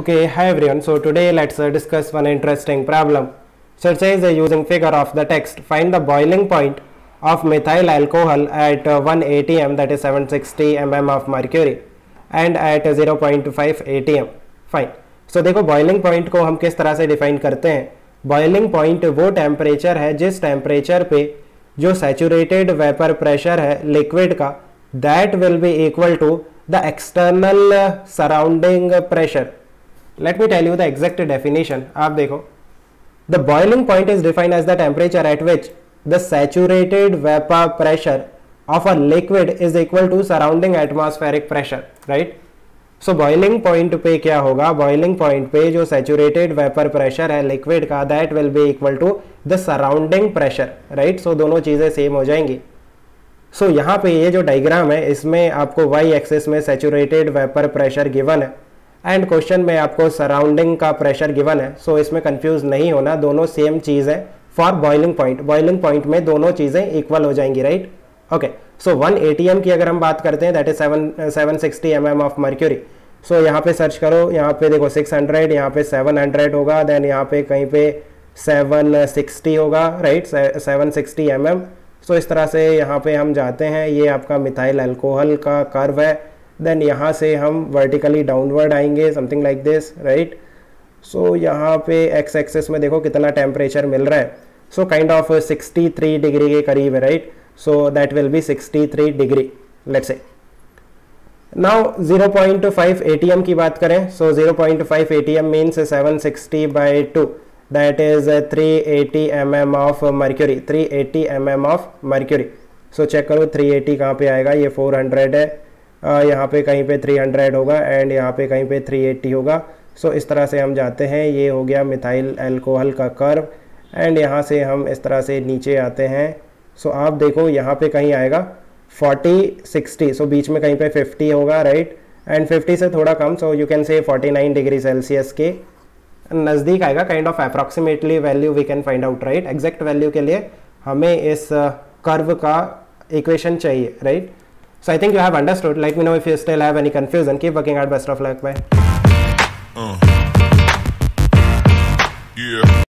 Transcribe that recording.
Okay, hi everyone. So today let's uh, discuss one interesting problem. So it says uh, using figure of the text, find the boiling point of methyl alcohol at uh, 1 atm that is 760 mm of mercury and at 0.5 atm. Fine. So देखो boiling point को हम किस तरह से define करते हैं boiling point वो temperature है जिस temperature पे जो saturated vapor pressure है liquid का that will be equal to the external uh, surrounding pressure let me tell you the exact definition आप देखो. The boiling point is define as the temperature at which the saturated vapour pressure of a liquid is equal to surrounding atmospheric pressure right so boiling point पे क्या होगा? Boiling point पे जो saturated vapour pressure है liquid का that will be equal to the surrounding pressure right so दोनों चीज़ें same हो जाएँगी. सो so, यहाँ पे ये जो डायग्राम है इसमें आपको वाई एक्सेस में सेचुरेटेड वेपर प्रेशर गिवन है. एंड क्वेश्चन में आपको सराउंडिंग का प्रेशर गिवन है सो so इसमें कंफ्यूज नहीं होना, दोनों सेम चीज़ है for boiling point boiling point में दोनों चीज़ें इक्वल हो जाएँगी right okay so one ATM की अगर हम बात करते हैं that is seven seven sixty M M of mercury so यहाँ पे सर्च करो, यहाँ पे देखो सिक्स हंड्रेड यहाँ पे सेवन हंड्रेड होगा देन यहाँ पे कहीं पे सेवन सिक्सटी होगा right seven sixty M M so इस तरह से यहाँ पे हम जाते हैं, ये आपका मिथाइल अल्कोहल का कर्व है। देन यहाँ से हम वर्टिकली डाउनवर्ड आएँगे something like this right so यहाँ पे एक्स एक्सेस में देखो कितना टेम्परेचर मिल रहा है। सो काइंड ऑफ़ 63 डिग्री के करीब है right so that will be 63 degree let's say now 0.5 ATM की बात करें so so 0.5 ATM means 760 by two that is 380 mm of mercury 380 mm of mercury so check करो 380 कहाँ पे आएगा? ये 400 है। यहाँ पे कहीं पे 300 होगा एंड यहाँ पे कहीं पे 380 होगा। सो इस तरह से हम जाते हैं। ये हो गया मिथाइल एल्कोहल का कर्व एंड यहाँ से हम इस तरह से नीचे आते हैं। सो आप देखो यहाँ पे कहीं आएगा 40 60 सो बीच में कहीं पे 50 होगा राइट एंड 50 से थोड़ा कम so you can say 49 degree Celsius के नज़दीक आएगा। Kind of approximately value we can find out right exact value के लिए हमें इस कर्व uh, का इक्वेशन चाहिए right So I think you have understood. Let me know if you still have any confusion. Keep working hard. Best of luck. Bye. Uh. Yeah.